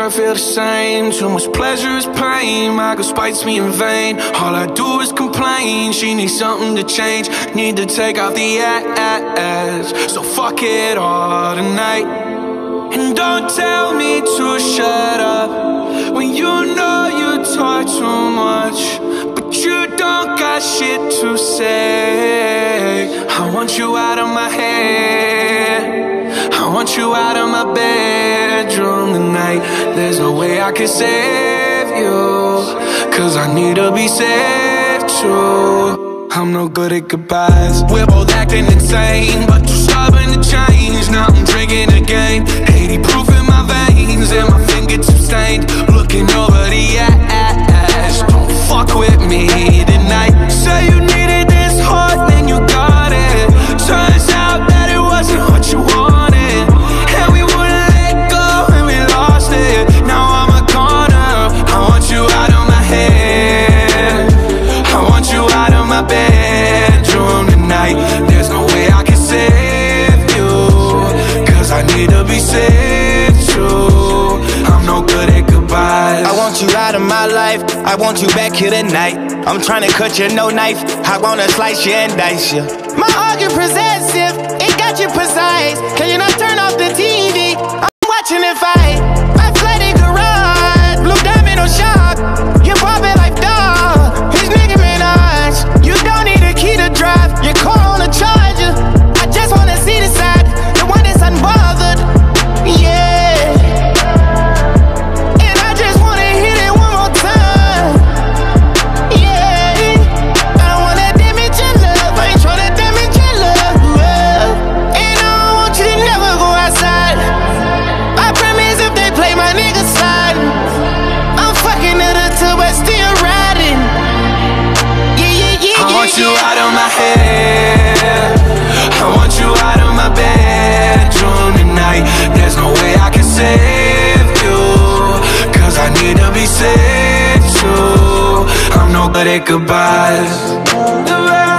her feel the same. Too much pleasure is pain. My girl spites me in vain. All I do is complain. She needs something to change. Need to take off the ass. So fuck it all tonight. And don't tell me to shut up. When you know you talk too much But you don't got shit to say. I want you out of my head. I want you out of my bedroom There's no way I can save you. Cause I need to be saved too. I'm no good at goodbyes. We're both acting insane But you're stubborn to change. Now I'm drinking again. 80 proof in my veins And my fingertips stained. Looking over the ass Don't fuck with me my life. I want you back here tonight. I'm trying to cut you no knife. I wanna slice you and dice you. My get possessive. It got you precise. Can you not turn off the TV? I'm watching it fight. Want you out of my head. I want you out of my bedroom tonight. There's no way I can save you. Cause I need to be saved too. I'm no good at goodbyes.